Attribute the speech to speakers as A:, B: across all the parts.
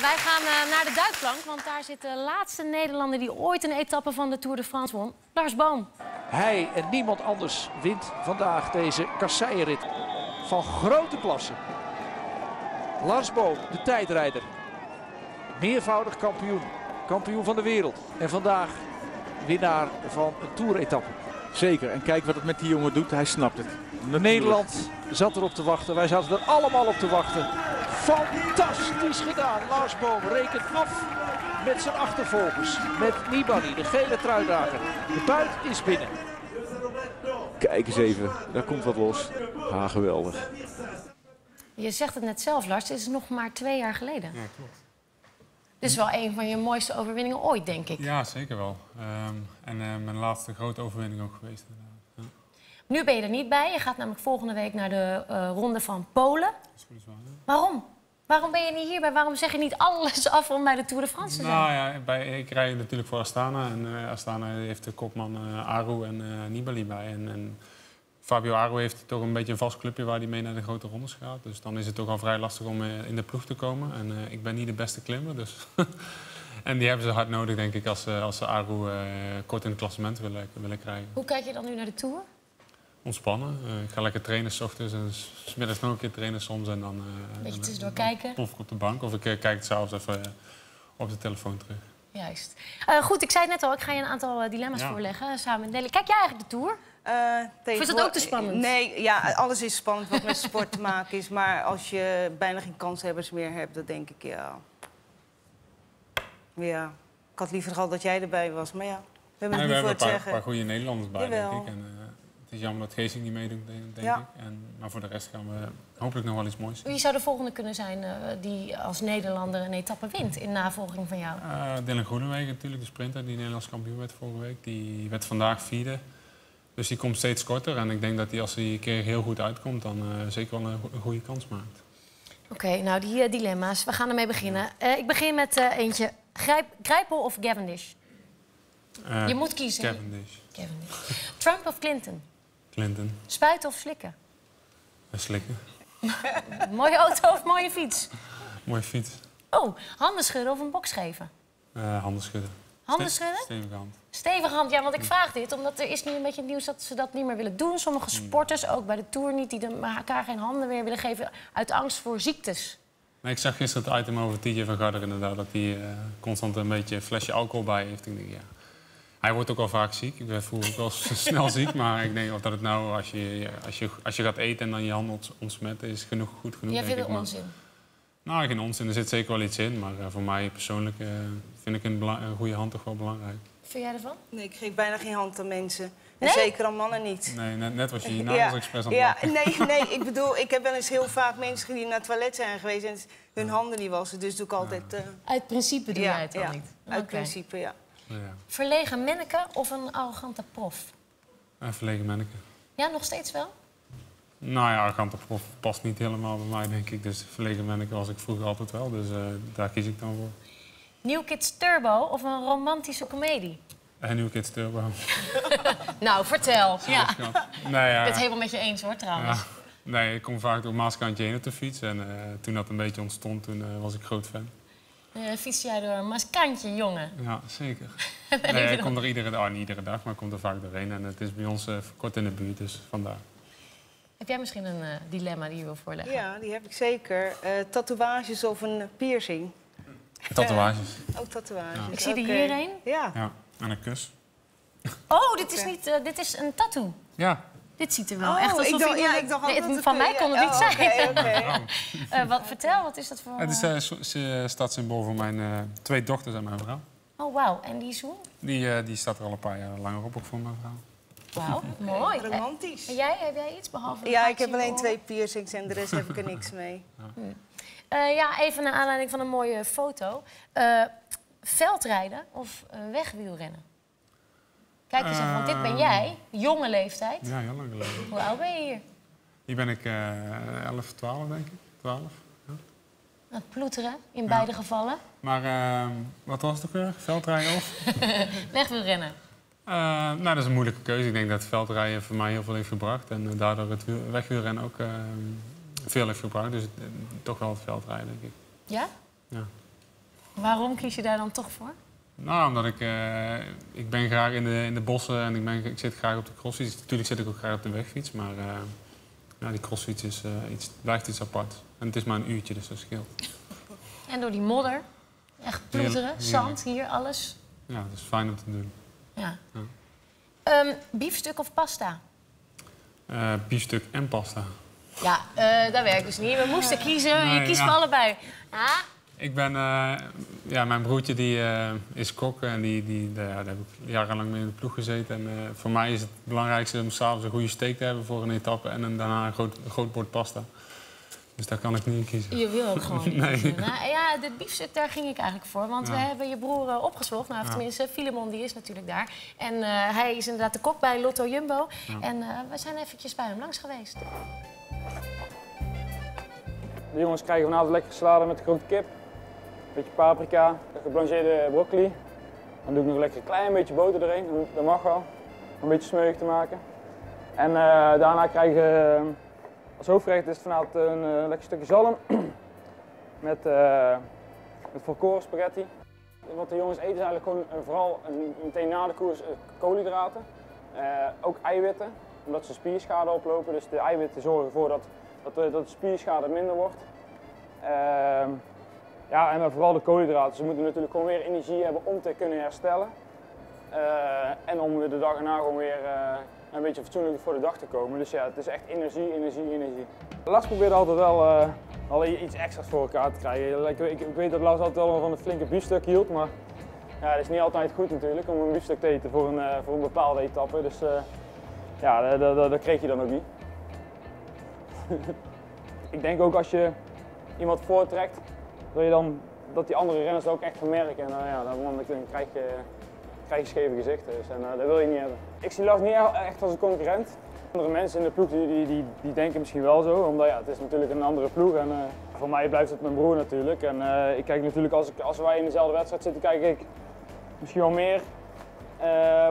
A: Wij gaan eh, naar de duikplank, want daar zit de laatste Nederlander die ooit een etappe van de Tour de France won. Lars Boom.
B: Hij en niemand anders wint vandaag deze kasseienrit van grote klasse. Lars Boom, de tijdrijder. Meervoudig kampioen. Kampioen van de wereld. En vandaag winnaar van een Tour-etappe.
C: Zeker. En kijk wat het met die jongen doet. Hij snapt het. Natuurlijk.
B: Nederland zat erop te wachten. Wij zaten er allemaal op te wachten. Fantastisch gedaan. Lars Boom rekent af met zijn achtervolgers. Met Nibali, de gele truidrager. De buit is binnen.
C: Kijk eens even. Daar komt wat los. Ha, geweldig.
A: Je zegt het net zelf, Lars. Het is nog maar twee jaar geleden.
D: Ja, klopt.
A: Dit is wel een van je mooiste overwinningen ooit, denk ik.
D: Ja, zeker wel. Ehm, en eh, mijn laatste grote overwinning ook geweest. inderdaad. Ja,
A: Nu ben je er niet bij. Je gaat namelijk volgende week naar de eh, ronde van Polen.
D: dat is goed is wel. ja.
A: Waarom? Waarom ben je niet hierbij? Waarom zeg je niet alles af om bij de Tour de France te zijn?
D: Nou ja, bij, ik rij natuurlijk voor Astana. En eh, Astana heeft de kopman eh, Aru en eh, Nibali bij. En, en Fabio Aru heeft toch een beetje een vast clubje waar hij mee naar de grote rondes gaat. Dus dan is het toch al vrij lastig om in de ploeg te komen. En ik ben niet de beste klimmer, dus... en die hebben ze hard nodig, denk ik, als ze, als ze Aru kort in het klassement willen, willen krijgen.
A: Hoe kijk je dan nu naar de Tour?
D: Ontspannen. Eh, ik ga lekker trainen s ochtends en s- 's middags nog een keer trainen soms. En dan, eh,
A: Beetje
D: dan-
A: tussendoor kijken.
D: Plof ik op de bank of ik eh, kijk het s'avonds even eh, op de telefoon terug.
A: Juist. Eh, goed, ik zei het net al, ik ga je een aantal eh, dilemma's
D: Ja.
A: voorleggen samen met Nelly. Kijk jij eigenlijk de Tour?
E: Eh,
A: Vind je dat ook te spannend?
E: Nee, ja, alles is spannend wat met sport te maken is. Maar als je bijna geen kanshebbers meer hebt, dan denk ik, ja... Ja, ik had liever gehad dat jij erbij was. Maar ja, we hebben
D: Nee,
E: het
D: we
E: niet
D: hebben
E: voor
D: een paar, goede Nederlanders bij,
E: Jawel.
D: denk ik. En, eh, het is jammer dat Geesing niet meedoet, denk,
E: Ja.
D: ik. En, maar voor de rest gaan we hopelijk nog wel iets moois zien.
A: Wie zou de volgende kunnen zijn eh, die als Nederlander een etappe wint in navolging van jou?
D: Eh Dylan Groenewegen natuurlijk, de sprinter die Nederlands kampioen werd vorige week. Die werd vandaag vierde. Dus die komt steeds korter. En ik denk dat hij als hij een keer heel goed uitkomt, dan eh, zeker wel een, go- een goede kans maakt.
A: Oké, nou die dilemma's. We gaan ermee beginnen. Ik begin met eentje. Grijp, Grijpel of Cavendish? Je moet kiezen.
D: Cavendish,
A: Cavendish. Trump of Clinton?
D: Clinton,
A: Spuiten of slikken?
D: en Slikken.
A: Mooie auto of mooie fiets?
D: Mooie fiets.
A: Oh, handen schudden of een box geven?
D: Eh handen schudden.
A: Handen schudden?
D: Stevige hand.
A: Stevige hand, ja, want ik vraag dit omdat er is nu een beetje nieuws dat ze dat niet meer willen doen. Sommige sporters, ook bij de Tour niet, die elkaar geen handen meer willen geven uit angst voor ziektes.
D: Nee, ik zag gisteren het item over TJ van Garder inderdaad, dat hij eh, constant een beetje een flesje alcohol bij heeft. Ik denk, ja. Hij wordt ook al vaak ziek. Ik voel ook wel snel ziek, maar ik denk of dat het nou, als je, als je, als je gaat eten en dan je handen ont- ontsmetten, is genoeg, goed genoeg.
A: Jij vindt het
D: Maar-
A: onzin.
D: Nou, geen onzin. Er zit zeker wel iets in, maar eh, voor mij persoonlijk eh, vind ik een, goede hand toch wel belangrijk.
A: Vind jij ervan?
E: Nee, ik geef bijna geen hand aan mensen. En
A: Nee?
E: zeker aan mannen niet.
D: Nee, net, net was je je nagels expres aan het
E: ja, nee, nee, ik bedoel, ik heb wel eens heel vaak mensen die naar het toilet zijn geweest en hun handen niet wassen. Dus doe ik altijd. eh,
A: Uit principe doe
E: ja,
A: jij het dan
E: ja,
A: niet?
E: Uit principe, ja.
D: Ja,
A: Verlegen manneke of een arrogante prof?
D: een verlegen manneke.
A: Ja, nog steeds wel?
D: Nou ja, arrogante prof past niet helemaal bij mij, denk ik. Dus verlegen manneke was ik vroeger altijd wel, dus eh, daar kies ik dan voor.
A: New Kids Turbo of een romantische komedie?
D: En New Kids Turbo.
A: Nou, vertel. Ja.
D: Nee, ja.
A: Ik ben het helemaal met je eens hoor, trouwens.
D: Ja. Nee, ik kom vaak door Maaskantje heen op de fiets. En eh, toen dat een beetje ontstond, toen eh, was ik groot fan.
A: Eh, fiets jij door een maskantje, jongen?
D: Ja, zeker. nee, ik kom er iedere dag, oh, niet iedere dag, maar ik kom er vaak doorheen. En het is bij ons eh, kort in de buurt, dus vandaar.
A: Heb jij misschien een eh, dilemma die je wil voorleggen?
E: Ja, die heb ik zeker. Eh, tatoeages of een piercing?
D: Tatoeages.
E: Ook tatoeages.
A: Ik zie er hier een.
E: Ja.
D: Ja, en een kus.
A: Oh, dit is, niet, eh, dit is een tattoo.
D: Ja,
A: Dit ziet er wel
E: Oh,
A: echt alsof
E: ik dacht,
A: iemand-
E: ja, ik dacht
A: Nee, het- Van mij
E: ja,
A: kon het niet
E: oh,
A: zijn. Eh, wat, vertel, wat is dat voor...
D: het is s- stadssymbool voor mijn eh, twee dochters en mijn vrouw.
A: Oh, wauw. En die zoen?
D: Die, eh, die staat er al een paar jaar langer op, ook voor mijn vrouw.
A: Wauw, mooi. En
E: Romantisch.
A: jij, heb jij iets behalve...
E: Ja, ik heb alleen twee piercings en de rest heb ik er niks mee.
A: Eh, ja, even naar aanleiding van een mooie foto. Eh, veldrijden of wegwielrennen? Kijk eens even, want dit ben jij, jonge leeftijd.
D: Ja, heel lang geleden.
A: Hoe oud ben je hier?
D: Hier ben ik eh 11, 12 denk ik. 12.
A: Aan het ploeteren, in beide gevallen.
D: Maar eh, wat was het ook weer? Veldrijden of?
A: Wegwielrennen.
D: Eh, nou, dat is een moeilijke keuze. Ik denk dat veldrijden voor mij heel veel heeft gebracht. En eh, daardoor het wiel- wegwielrennen ook eh, veel heeft gebracht. Dus eh, toch wel het veldrijden, denk ik.
A: Ja?
D: Ja.
A: Waarom kies je daar dan toch voor?
D: Nou, omdat ik, eh, ik ben graag in de, in de bossen en ik, ben, ik zit graag op de crossfiets. Natuurlijk zit ik ook graag op de wegfiets, maar eh, ja, die crossfiets is, eh, iets, blijft iets apart. En het is maar een uurtje, dus dat scheelt.
A: En door die modder, echt ploeteren, zand, hier, alles.
D: Ja, het is fijn om te doen.
A: Ja.
D: Ja.
A: Ehm, biefstuk of pasta?
D: Biefstuk en pasta.
A: Ja, dat werkt dus niet. We moesten kiezen en je kiest
D: ja.
A: voor allebei. Ja,
D: Ik ben, eh, ja, mijn broertje die, eh, is kok en die, die, daar, daar heb ik jarenlang mee in de ploeg gezeten. En eh, voor mij is het belangrijkste om s'avonds een goede steak te hebben voor een etappe en een, daarna een groot, een groot bord pasta. Dus daar kan ik niet in kiezen.
A: je wil ook gewoon niet
D: Nee.
A: kiezen. Nou, ja, de biefstuk, daar ging ik eigenlijk voor. Want
D: Ja.
A: we hebben je broer opgezocht. Nou, of
D: Ja.
A: tenminste, Filemon die is natuurlijk daar. En eh, hij is inderdaad de kok bij Lotto Jumbo.
D: Ja.
A: En eh, we zijn eventjes bij hem langs geweest.
F: De jongens krijgen vanavond lekker salade met grote kip. Een beetje paprika, geblancheerde broccoli. Dan doe ik nog lekker een klein beetje boter erin, dat mag wel. Om een beetje smeuig te maken. En eh, daarna krijgen we als hoofdgerecht is vanavond een eh, lekker stukje zalm. met, eh met volkoren spaghetti. Wat de jongens eten is eigenlijk gewoon eh, vooral een- meteen na de koers eh, koolhydraten. Eh, ook eiwitten, omdat ze spierschade oplopen. Dus de eiwitten zorgen ervoor dat dat dat de spierschade minder wordt. Ja, en vooral de koolhydraten. Ze moeten natuurlijk gewoon weer energie hebben om te kunnen herstellen. Eh, en om de dag erna gewoon weer eh, een beetje fatsoenlijk voor de dag te komen. Dus ja, het is echt energie, energie, energie. Lars probeert altijd wel, eh, wel iets extra's voor elkaar te krijgen. Ik, ik, weet dat Lars altijd wel van een flinke biefstuk hield, maar ja, het is niet altijd goed natuurlijk om een biefstuk te eten voor een, voor een bepaalde etappe. Dus ja, dat, dat, dat- dat kreeg je dan ook niet. ik denk ook als je iemand voortrekt, je dan, dat die andere renners ook echt gaan merken. En nou ja, dan, krijg je, krijg scheve gezichten. Dus, en eh, dat wil je niet hebben. Ik zie Lars niet e- echt als een concurrent. Andere mensen in de ploeg die, die, die, denken misschien wel zo, omdat ja, het is natuurlijk een andere ploeg. En, eh, voor mij blijft het mijn broer natuurlijk. En eh, ik kijk natuurlijk, als, ik, als wij in dezelfde wedstrijd zitten, kijk ik misschien wel meer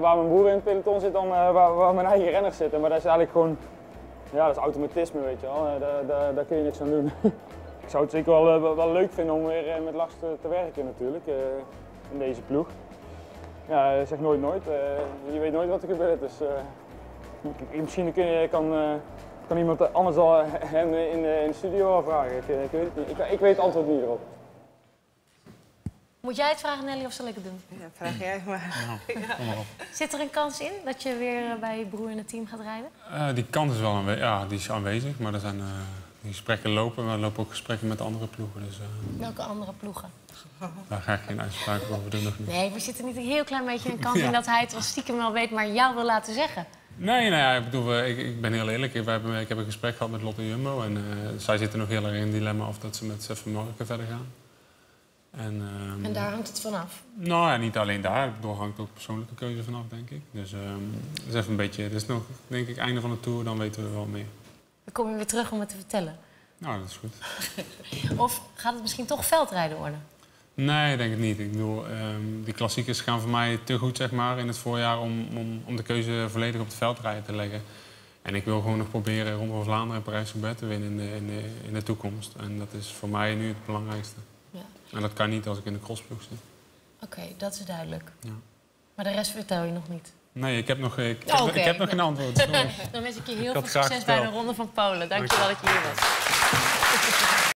F: waar mijn broer in het peloton zit dan waar, waar mijn eigen renners zitten. Maar dat is eigenlijk gewoon ja, dat is automatisme, weet je wel. Daar, daar, daar kun je niks aan doen. ik zou het zeker wel, eh, wel- wel leuk vinden om weer eh, met Lars te, te werken natuurlijk, eh, in deze ploeg. Ja, zeg nooit nooit. Eh, je weet nooit wat er gebeurt. Dus, eh, ik- misschien kun je, kan, eh, kan iemand anders al hem in de, in de studio al vragen. Ik, ik weet het niet. Ik, ik weet het antwoord niet erop.
A: Moet jij het vragen, Nelly, of zal ik het doen?
E: Ja, vraag jij maar.
D: Kom maar op.
A: Zit er een kans in dat je weer bij je broer in het team gaat rijden?
D: Eh, die kans is wel aanwezig, ja, die is aanwezig, maar er zijn, eh, die gesprekken lopen. Maar er lopen ook gesprekken met andere ploegen, dus eh,
A: Welke andere ploegen?
D: daar ga ik geen uitspraak over doen nog niet.
A: Nee, we zitten niet een heel klein beetje in een kans in dat hij het wel stiekem wel weet, maar jou wil laten zeggen.
D: Nee, nou ja, ik bedoel, ik, ik ben heel eerlijk. Ik, we hebben, ik heb een gesprek gehad met Lotte Jumbo en eh, zij zitten nog heel erg in een dilemma of dat ze met Seffen Marken verder gaan. En, ehm,
A: En daar hangt het vanaf.
D: Nou ja, niet alleen daar. Bedoel, hangt ook persoonlijke keuze vanaf, denk ik. Dus ehm het is even een beetje, het is nog, denk ik, einde van de tour, dan weten we wel meer.
A: Dan kom je weer terug om het te vertellen.
D: Nou, dat is goed.
A: Of gaat het misschien toch veldrijden worden?
D: Nee, ik denk het niet. Ik bedoel, ehm, die klassiekers gaan voor mij te goed zeg maar, in het voorjaar om, om, om de keuze volledig op het veldrijden te leggen. En ik wil gewoon nog proberen Ronde van Vlaanderen en Parijs-Roubaix te winnen in de, in, de, in de toekomst. En dat is voor mij nu het belangrijkste.
A: Ja.
D: En dat kan niet als ik in de crossploeg zit.
A: Oké, dat is duidelijk.
D: Ja.
A: Maar de rest vertel je nog niet.
D: Nee, ik heb nog, ik,
A: Oh,
D: heb,
A: oké.
D: ik heb nog geen antwoord. Sorry.
A: Dan wens ik je heel veel succes bij de. Ronde van Polen. Dankjewel dat je hier was.